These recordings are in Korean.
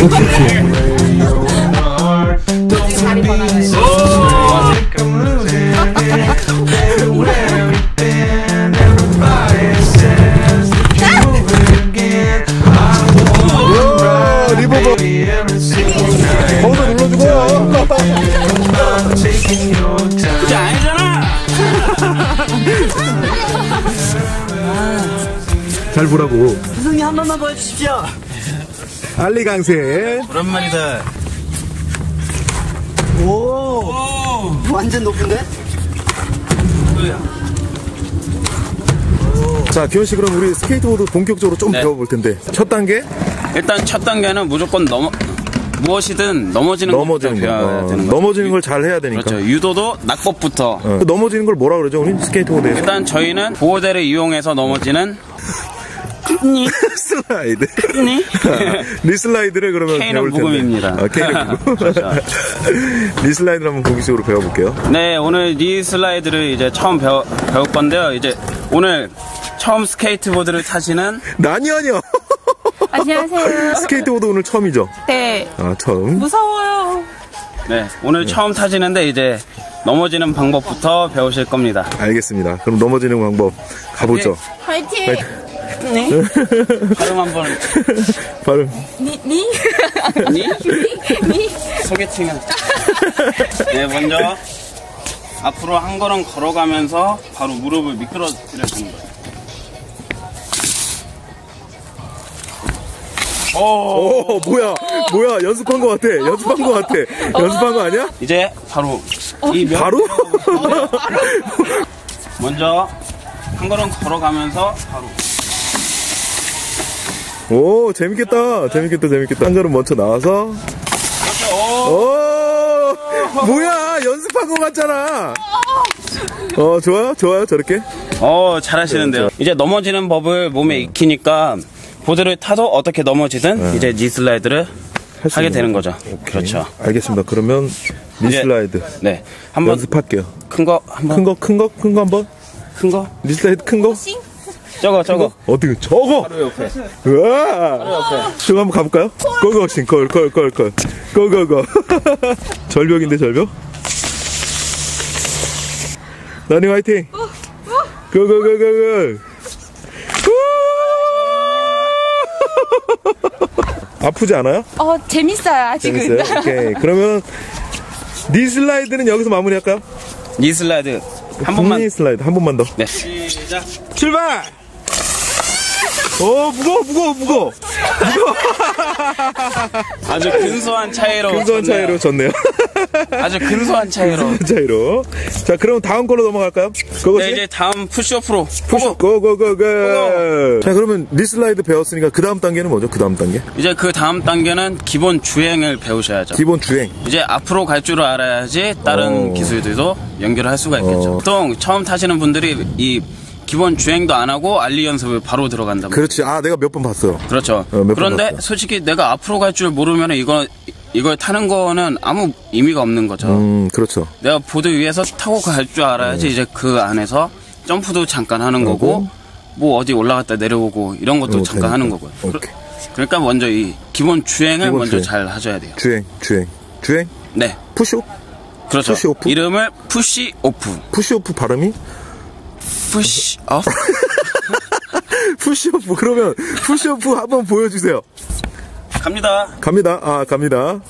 不仅是 잘 보라고. 스승님 한 번만 보여주십시오. ollie 강세. 오랜만이다. 오, 완전 높은데? 자, 기현 씨 그럼 우리 스케이트보드 본격적으로 좀 네. 배워볼 텐데. 첫 단계? 일단 첫 단계는 무조건 넘어 무엇이든 넘어지는 넘어지는 것부터 거. 배워야 어, 되는 거죠. 넘어지는 걸 잘 해야 되니까. 그렇죠. 유도도 낙법부터. 어. 넘어지는 걸 뭐라 그러죠, 우리 스케이트보드에서? 일단 저희는 보호대를 이용해서 넘어지는 슬라이드. knee? knee slide를 그러면 K는. 묵음입니다. 아, K는. 그렇죠. knee slide를 한번 공식적으로 배워볼게요. 네, 오늘 knee slide를 이제 처음 배워, 배울 건데요. 이제 오늘 처음 스케이트보드를 타시는 난이 아니야. 안녕하세요. 스케이트보드 오늘 처음이죠? 네. 아, 처음. 무서워요. 네, 오늘 처음 타시는데 이제 넘어지는 방법부터 배우실 겁니다. 알겠습니다. 그럼 넘어지는 방법 가보죠. 화이팅! 네. 발음 한번 발음. 니, 니? 니? 니? 소개팅은 네 먼저 앞으로 한 걸음 걸어가면서 바로 무릎을 미끄러뜨려 주는 거예요 오 오, 뭐야, 뭐야, 연습한 거 같아. 연습한 거 같아. 연습한 거 아니야? 이제 바로 이 면- 바로? 먼저 한 걸음 걸어가면서 바로 오, 재밌겠다. 재밌겠다, 재밌겠다. 한 걸음 먼저 나와서. 오. 오, 뭐야, 연습한 거 같잖아. 어, 좋아요? 좋아요? 저렇게? 어 잘하시는데요 네, 이제 넘어지는 법을 몸에 익히니까 보드를 타도 어떻게 넘어지든 이제 knee slide를 하게 되는 거죠 그렇죠 알겠습니다. 그러면 knee slide 네 한번 연습할게요. 큰 거 한번 큰 거, 큰 거, 큰 거 한번. 큰거 knee slide 큰 거? 저거 저거 어떻게, 저거! 바로 옆에 우와! 저거 한번 가볼까요? 고고싱, 걸, 걸, 걸, 걸. 고고고. 절벽인데, 절벽? 나니 화이팅! 고고고고고! 아프지 않아요? 어, 재밌어요, 아직은. 재밌어요? 오케이. 그러면, 니 슬라이드는 여기서 마무리할까요? 니 슬라이드 한 번만 니 슬라이드 한 번만 더. 네 시작 출발! 어, 무거워, 무거워, 무거워. 아주 근소한 차이로 근소한 졌네요. 차이로 졌네요. 아주 근소한 차이로 차이로. 자, 그럼 다음 걸로 넘어갈까요? 그것이? 네 이제 다음 push off로 push, go go go go. 자, 그러면 knee slide 배웠으니까 그 다음 단계는 뭐죠? 그 다음 단계? 이제 그 다음 단계는 기본 주행을 배우셔야죠 기본 주행. 이제 앞으로 갈줄 알아야지 다른 어. 기술들도 연결을 할 수가 있겠죠 어. 보통 처음 타시는 분들이 이 기본 주행도 안 하고 ollie 연습을 바로 들어간다고 그렇지. 아, 내가 몇 번 봤어요. 그렇죠. 어, 그런데 봤어. 솔직히 내가 앞으로 갈 줄 모르면 이거 이걸 타는 거는 아무 의미가 없는 거죠. 음, 그렇죠. 내가 보드 위에서 타고 갈 줄 알아야지 이제 그 안에서 점프도 잠깐 하는 거고 뭐 어디 올라갔다 내려오고 이런 것도 어, 잠깐 되니까. 하는 거고요. 오케이. 그러 니까 먼저 이 기본 주행을 기본 먼저 주행. 잘 하셔야 돼요. 주행, 주행. 주행? 네. push off? 그렇죠. push off? 이름을 push off. push off 발음이? push off. push off. 그러면 push off 한번 보여주세요. 갑니다. 갑니다. 아, 갑니다.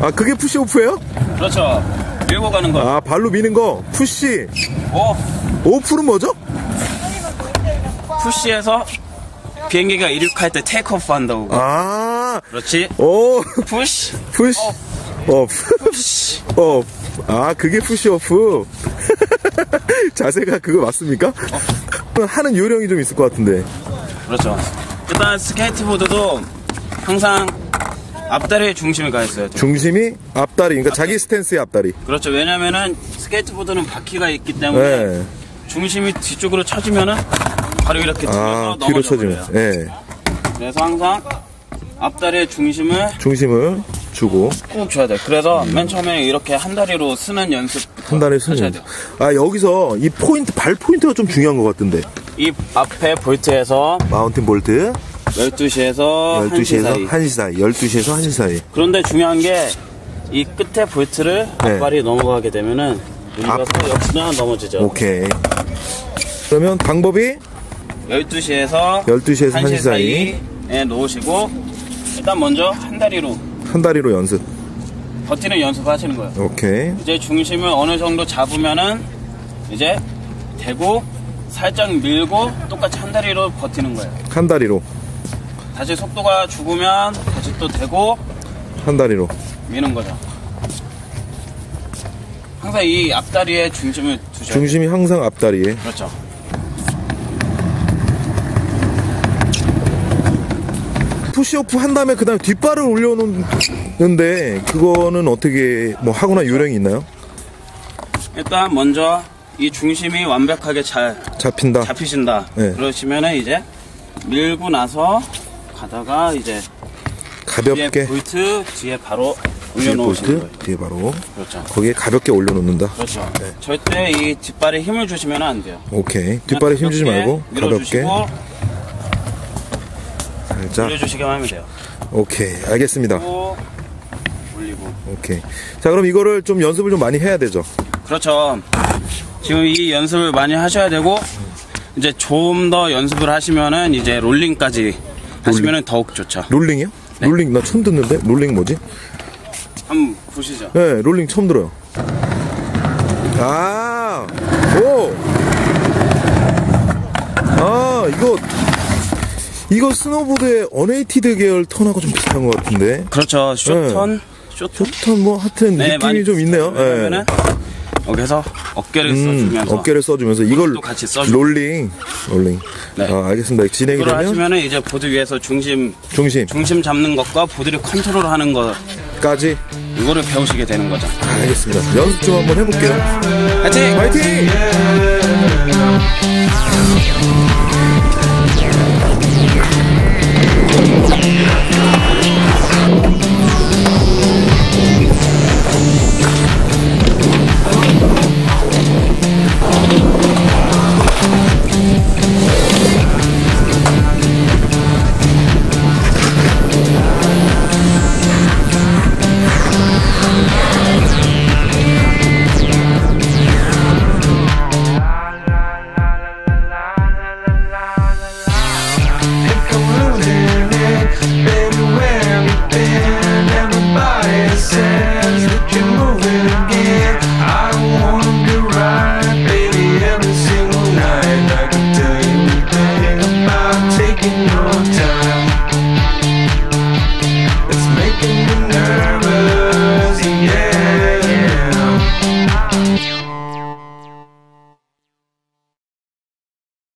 아, 그게 push off예요? 그렇죠. 밀고 가는 거. 아, 발로 미는 거. push. 오. off는 뭐죠? push에서 비행기가 이륙할 때 take off 한다고. 아, 그렇지. 오, push. push. off. push. off. 아, 그게 push off. 자세가 그거 맞습니까? 하는 요령이 좀 있을 것 같은데. 그렇죠. 일단 스케이트보드도 항상 앞다리에 중심을 가 있어야 돼요. 중심이 앞다리, 그러니까 자기 stance의 앞다리. 그렇죠. 왜냐면은 스케이트보드는 바퀴가 있기 때문에 네. 중심이 뒤쪽으로 처지면은 바로 이렇게 아, 뒤로. 버려요. 예. 그래서 항상 앞다리의 중심을 중심을 주고 꼭 줘야 돼요. 그래서 맨 처음에 이렇게 한 다리로 쓰는 연습 하셔야 쓰는. 돼요. 아, 여기서 이 포인트, 발 포인트가 좀 중요한 것 같은데. 이 앞에 볼트에서 mounting bolt. 12시에서 1시 12시에서 사이. 1시 사이. 12시에서 1시 사이. 그런데 중요한 게 이 끝에 볼트를 네. 앞발이 넘어가게 되면은 우리가 앞- 역시나 넘어지죠. 오케이. 그러면 방법이 12시에서 12시에서 1시 1시 사이. 사이에 놓으시고 일단 먼저 한 다리로 한 다리로 연습. 버티는 연습하시는 거예요. 오케이. 이제 중심을 어느 정도 잡으면은 이제 대고 살짝 밀고 똑같이 한 다리로 버티는 거예요. 한 다리로. 다시 속도가 죽으면 다시 또 대고 한 다리로. 미는 거죠. 항상 이 앞다리에 중심을 돼요. 중심이 항상 앞다리에. 그렇죠. 푸시오프 한 다음에 그 다음에 뒷발을 올려놓는데 그거는 어떻게 뭐 하거나 요령이 있나요? 일단 먼저 이 중심이 완벽하게 잘 잡힌다. 잡히신다. 네. 그러시면은 이제 밀고 나서 가다가 이제 뒤에 가볍게 볼트 뒤에 바로 뒤에 올려놓으시는 거예요. 뒤에 바로 그렇죠. 거기에 가볍게 올려놓는다. 그렇죠. 절대 이 뒷발에 힘을 주시면 안 돼요. 오케이 뒷발에 힘 주지 말고 가볍게 밀어주시고 살짝 올려주시기만 하면 돼요. 오케이 알겠습니다. 또 올리고. 오케이 자 그럼 이거를 좀 연습을 좀 많이 해야 되죠. 그렇죠. 지금 이 연습을 많이 하셔야 되고 이제 좀 더 연습을 하시면은 이제 롤링까지 하시면은 더욱 좋죠. 롤링이요? 네. 롤링 나 처음 듣는데 롤링 뭐지? 한번 보시죠. 네 롤링 처음 들어요. 아, 오, 아 이거 이거 스노보드의 unweighted 계열 turn하고 좀 비슷한 것 같은데. 그렇죠. short turn, short turn. turn 뭐 하여튼 느낌이 많이 좀 있네요. 네. 왜냐면은 여기서 어깨를 음, 써주면서 어깨를 써주면서 이걸 또 같이. 롤링, 롤링. 네. 아, 알겠습니다. 진행이 되면 하시면은 이제 보드 위에서 중심 중심. 중심 잡는 것과 보드를 컨트롤하는 거 까지 이거를 배우시게 되는 거죠. 알겠습니다. 연습 좀 한번 해볼게요. 파이팅! 화이팅! Yeah.